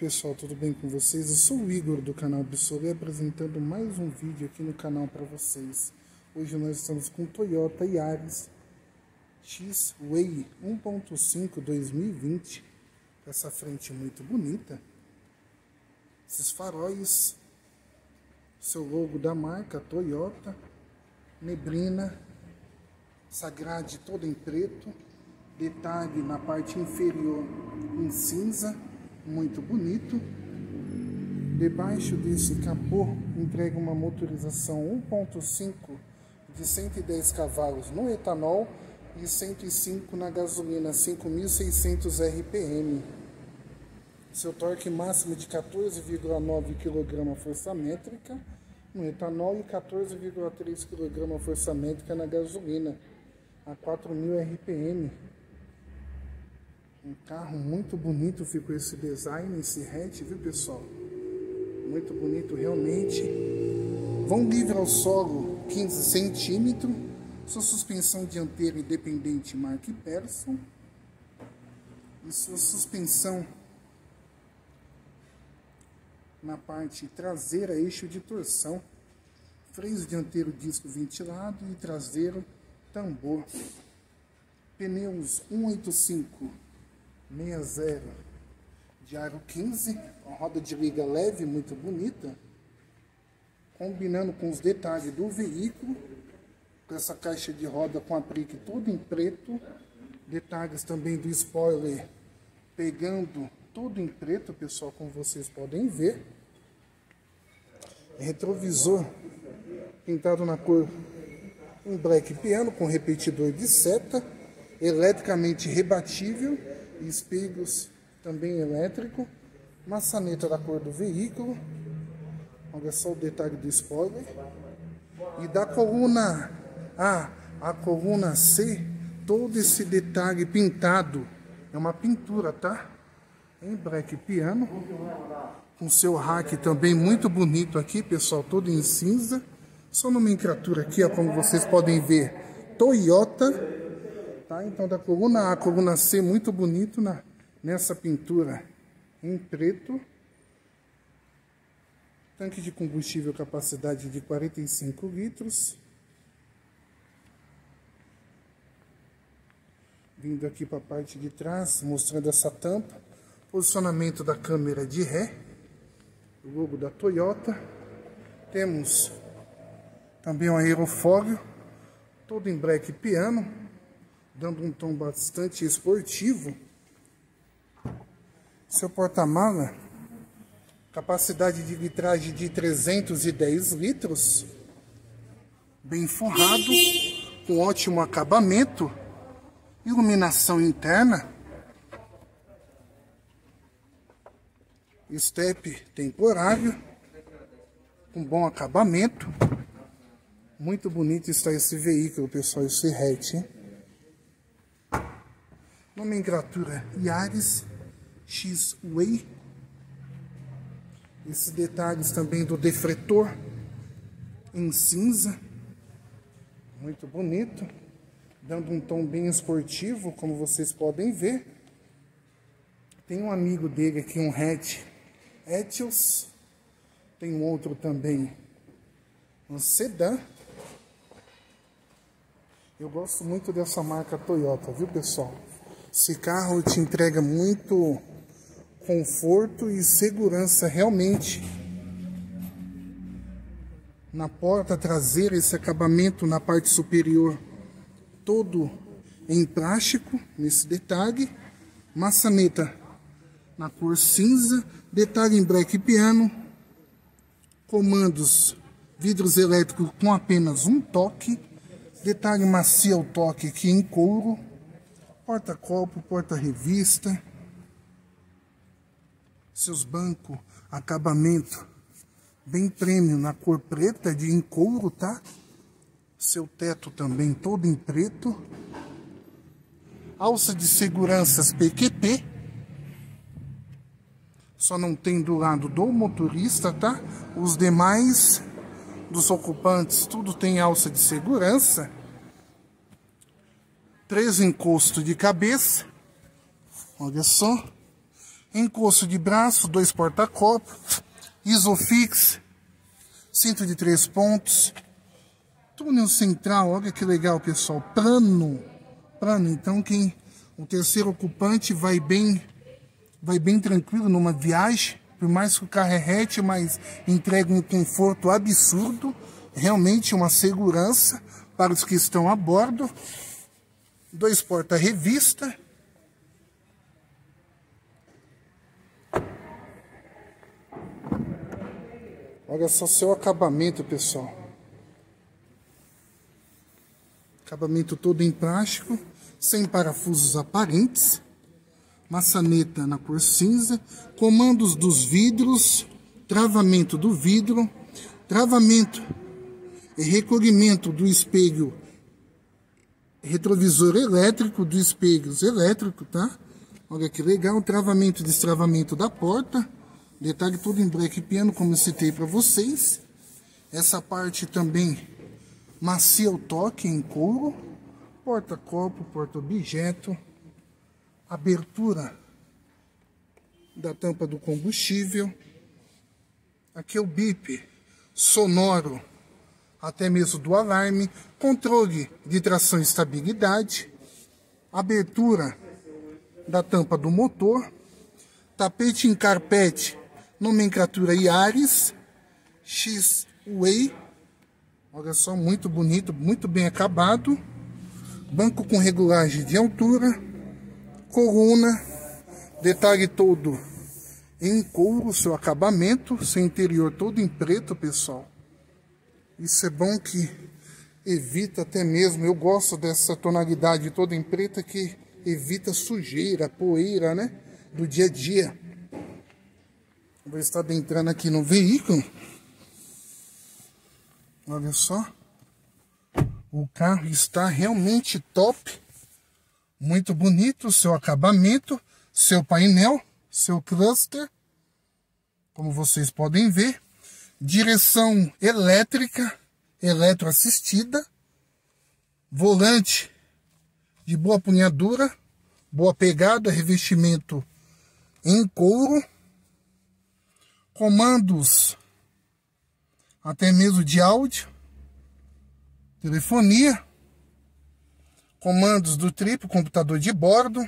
Pessoal, tudo bem com vocês? Eu sou o Igor do canal Absolê apresentando mais um vídeo aqui no canal para vocês. Hoje nós estamos com Toyota Yaris X-Way 1.5 2020. Essa frente muito bonita. Esses faróis, seu logo da marca Toyota, neblina, essa grade toda em preto, detalhe na parte inferior em cinza muito bonito. Debaixo desse capô entrega uma motorização 1.5 de 110 cavalos no etanol e 105 na gasolina 5.600 RPM. Seu torque máximo de 14,9 kg força métrica no etanol e 14,3 kg força métrica na gasolina a 4.000 RPM. Um carro muito bonito ficou esse design, esse hatch, viu pessoal? Muito bonito realmente. Vão livre ao solo 15 centímetros. Sua suspensão dianteira independente Mark Persson. E sua suspensão na parte traseira, eixo de torção. Freios dianteiro disco ventilado e traseiro tambor. Pneus 185 60 de aro 15, uma roda de liga leve, muito bonita, combinando com os detalhes do veículo, com essa caixa de roda com aplique tudo em preto, detalhes também do spoiler pegando tudo em preto, pessoal, como vocês podem ver. Retrovisor pintado na cor em black piano com repetidor de seta, eletricamente rebatível espelhos também elétrico, maçaneta da cor do veículo, olha só o detalhe do spoiler, e da coluna A a coluna C, todo esse detalhe pintado, é uma pintura, tá? Em black piano, com seu rack também muito bonito aqui, pessoal, todo em cinza, só nomenclatura aqui, ó, como vocês podem ver, Toyota tá? Então da coluna A, coluna C, muito bonito na, nessa pintura em preto. Tanque de combustível, capacidade de 45 litros. Vindo aqui para a parte de trás, mostrando essa tampa. Posicionamento da câmera de ré. O logo da Toyota. Temos também um aerofólio, todo em black piano dando um tom bastante esportivo. Seu porta-mala, capacidade de litragem de 310 litros, bem forrado, com ótimo acabamento, iluminação interna, step temporário, com bom acabamento. Muito bonito está esse veículo, pessoal, esse hatch, hein? Nomenclatura Yaris X-Way. Esses detalhes também do defletor em cinza. Muito bonito. Dando um tom bem esportivo, como vocês podem ver. Tem um amigo dele aqui, um hatch Etios. Tem um outro também, um sedã. Eu gosto muito dessa marca Toyota, viu pessoal? Esse carro te entrega muito conforto e segurança realmente. Na porta traseira, esse acabamento na parte superior, todo em plástico, nesse detalhe. Maçaneta na cor cinza, detalhe em black piano. Comandos, vidros elétricos com apenas um toque. Detalhe macio ao toque aqui em couro porta-copo, porta-revista, seus bancos, acabamento bem prêmio na cor preta de em couro, tá? Seu teto também todo em preto. Alça de seguranças PQP. Só não tem do lado do motorista, tá? Os demais dos ocupantes tudo tem alça de segurança três encostos de cabeça. Olha só. encosto de braço, dois porta-copos, isofix, cinto de três pontos, túnel central, olha que legal pessoal, plano, plano, então quem, o terceiro ocupante vai bem, vai bem tranquilo numa viagem, por mais que o carro é hatch, mas entrega um conforto absurdo, realmente uma segurança para os que estão a bordo, dois porta-revista, Olha só seu acabamento, pessoal. Acabamento todo em plástico, sem parafusos aparentes. Maçaneta na cor cinza. Comandos dos vidros. Travamento do vidro. Travamento e recolhimento do espelho retrovisor elétrico, dos espelhos elétrico, tá? Olha que legal. Travamento e destravamento da porta Detalhe tudo em black piano, como eu citei para vocês. Essa parte também macia o toque em couro. Porta-copo, porta-objeto. Abertura da tampa do combustível. Aqui é o bip sonoro, até mesmo do alarme. Controle de tração e estabilidade. Abertura da tampa do motor. Tapete em carpete nomenclatura Yaris X-Way. Olha só, muito bonito, muito bem acabado. Banco com regulagem de altura. Coluna, detalhe todo em couro, seu acabamento, seu interior todo em preto, pessoal. Isso é bom que evita até mesmo, eu gosto dessa tonalidade toda em preta que evita sujeira, poeira, né? Do dia a dia. Vou estar adentrando aqui no veículo. Olha só. O carro está realmente top. Muito bonito seu acabamento, seu painel, seu cluster. Como vocês podem ver. Direção elétrica, eletroassistida. Volante de boa punhadura, boa pegada, revestimento em couro comandos até mesmo de áudio, telefonia, comandos do triplo, computador de bordo,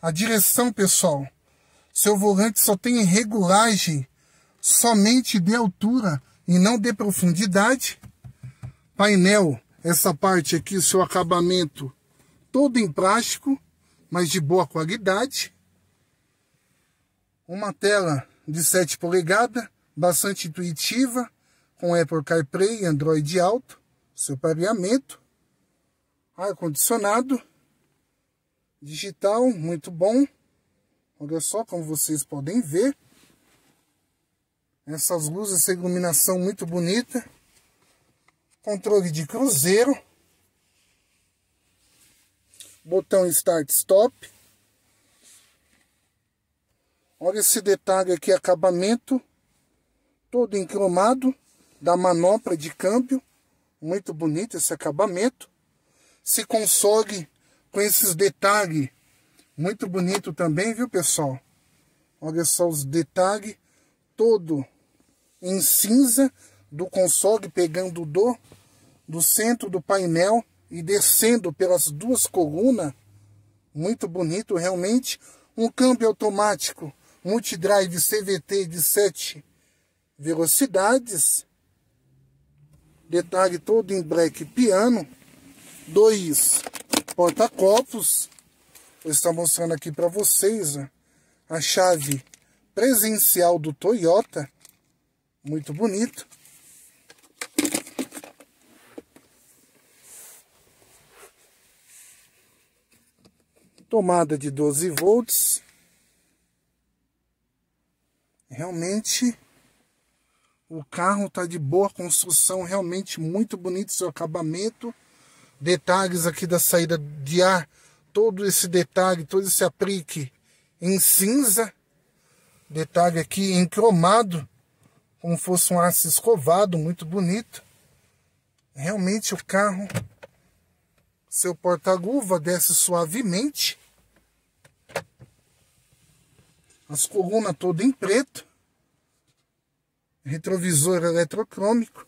a direção, pessoal. Seu volante só tem regulagem somente de altura e não de profundidade. Painel, essa parte aqui, seu acabamento todo em plástico, mas de boa qualidade uma tela de 7 polegadas, bastante intuitiva, com Apple CarPlay e Android Auto, seu pareamento, ar-condicionado, digital, muito bom. Olha só como vocês podem ver. Essas luzes, essa iluminação muito bonita. Controle de cruzeiro. Botão Start Stop Olha esse detalhe aqui, acabamento todo encromado da manopla de câmbio. Muito bonito esse acabamento. Se console com esses detalhes. Muito bonito também, viu, pessoal? Olha só os detalhes. Todo em cinza do console, pegando do, do centro do painel e descendo pelas duas colunas. Muito bonito, realmente. Um câmbio automático multidrive CVT de 7 velocidades, detalhe todo em black piano, dois porta-copos, vou estar mostrando aqui para vocês a chave presencial do Toyota, muito bonito. Tomada de 12 volts, Realmente o carro está de boa construção, realmente muito bonito seu acabamento. Detalhes aqui da saída de ar, todo esse detalhe, todo esse aplique em cinza. Detalhe aqui em cromado, como fosse um aço escovado, muito bonito. Realmente o carro, seu porta-luva desce suavemente. As colunas todas em preto. Retrovisor eletrocrômico.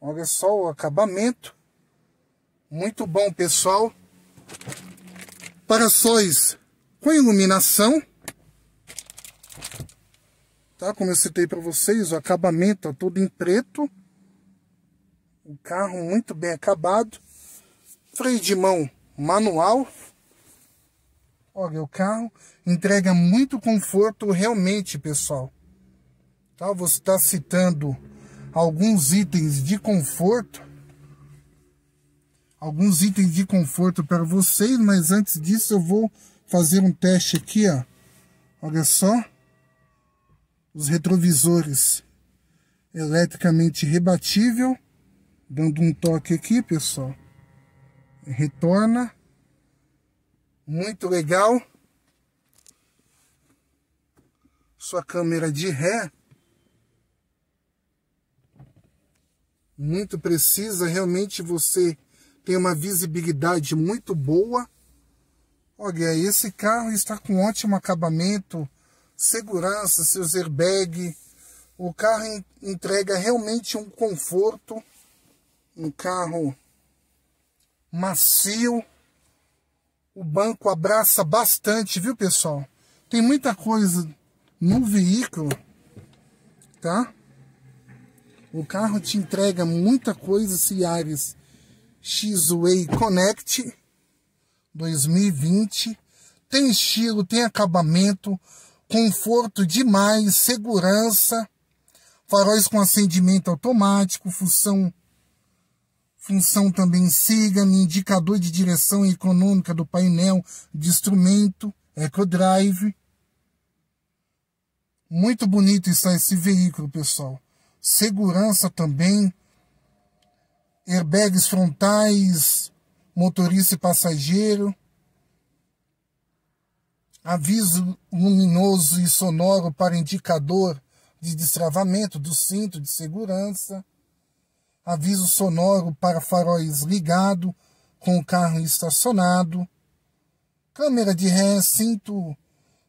Olha só o acabamento. Muito bom, pessoal. Paraçóis com iluminação. Tá? Como eu citei para vocês, o acabamento é todo em preto. O carro muito bem acabado. Freio de mão manual. Olha, o carro entrega muito conforto realmente, pessoal. Tá? Você está citando alguns itens de conforto. Alguns itens de conforto para vocês, mas antes disso eu vou fazer um teste aqui, ó. Olha só. Os retrovisores eletricamente rebatível. Dando um toque aqui, pessoal. Retorna. Muito legal. Sua câmera de ré. Muito precisa. Realmente você tem uma visibilidade muito boa. Olha, esse carro está com ótimo acabamento, segurança, seus airbag. O carro entrega realmente um conforto. Um carro macio o banco abraça bastante, viu, pessoal? Tem muita coisa no veículo, tá? O carro te entrega muita coisa, Yaris X-Way Connect 2020. Tem estilo, tem acabamento, conforto demais, segurança, faróis com acendimento automático, função função também siga-me, indicador de direção econômica do painel de instrumento, EcoDrive. Muito bonito está esse veículo, pessoal. Segurança também, airbags frontais, motorista e passageiro, aviso luminoso e sonoro para indicador de destravamento do cinto de segurança, aviso sonoro para faróis ligado com o carro estacionado, câmera de ré, cinto,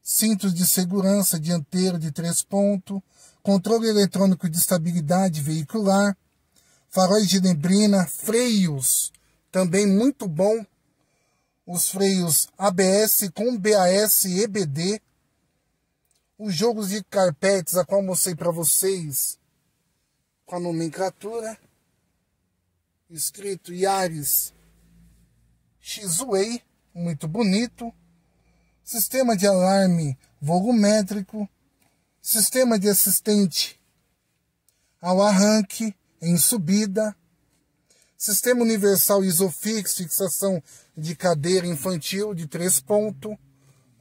cintos de segurança dianteiro de três pontos, controle eletrônico de estabilidade veicular, faróis de neblina, freios, também muito bom, os freios ABS com BAS e EBD, os jogos de carpetes, a qual mostrei para vocês com a nomenclatura, escrito Yaris X-Way, muito bonito. Sistema de alarme volumétrico. Sistema de assistente ao arranque em subida. Sistema universal Isofix, fixação de cadeira infantil de três pontos.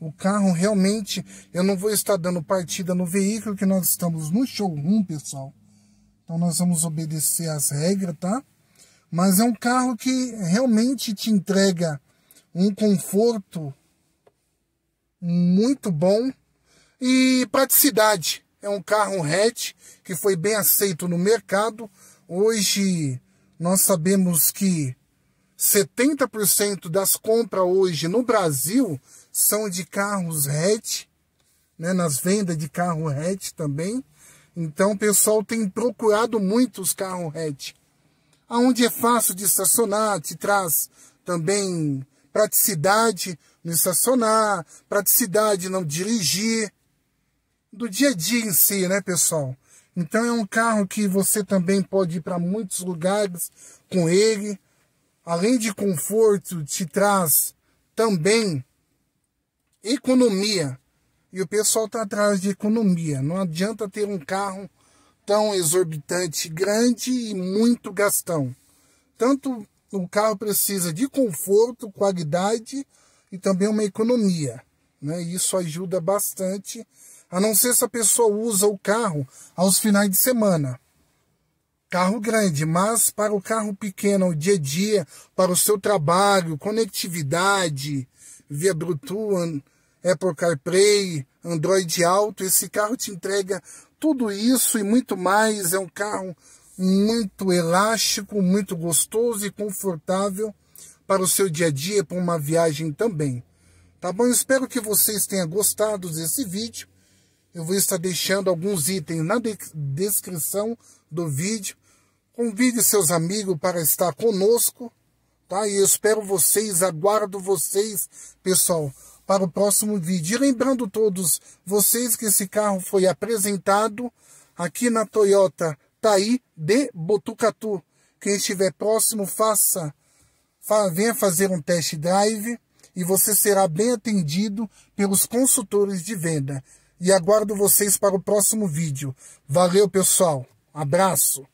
O carro realmente, eu não vou estar dando partida no veículo, que nós estamos no showroom, pessoal. Então nós vamos obedecer às regras, tá? mas é um carro que realmente te entrega um conforto muito bom e praticidade. É um carro hatch que foi bem aceito no mercado. Hoje nós sabemos que 70% das compras hoje no Brasil são de carros hatch, né, nas vendas de carro hatch também. Então o pessoal tem procurado muito os carros hatch aonde é fácil de estacionar, te traz também praticidade no estacionar, praticidade não dirigir, do dia a dia em si, né, pessoal? Então é um carro que você também pode ir para muitos lugares com ele. Além de conforto, te traz também economia. E o pessoal está atrás de economia. Não adianta ter um carro tão exorbitante, grande e muito gastão. Tanto o carro precisa de conforto, qualidade e também uma economia. Né? Isso ajuda bastante, a não ser se a pessoa usa o carro aos finais de semana. Carro grande, mas para o carro pequeno, o dia a dia, para o seu trabalho, conectividade, via Bluetooth, Apple CarPlay, Android Auto, esse carro te entrega tudo isso e muito mais. É um carro muito elástico, muito gostoso e confortável para o seu dia a dia, para uma viagem também. Tá bom? Espero que vocês tenham gostado desse vídeo. Eu vou estar deixando alguns itens na de descrição do vídeo. Convide seus amigos para estar conosco, tá? E eu espero vocês, aguardo vocês, pessoal, para o próximo vídeo. E lembrando todos vocês que esse carro foi apresentado aqui na Toyota Taí de Botucatu. Quem estiver próximo, faça, fa venha fazer um test drive e você será bem atendido pelos consultores de venda. E aguardo vocês para o próximo vídeo. Valeu, pessoal. Abraço.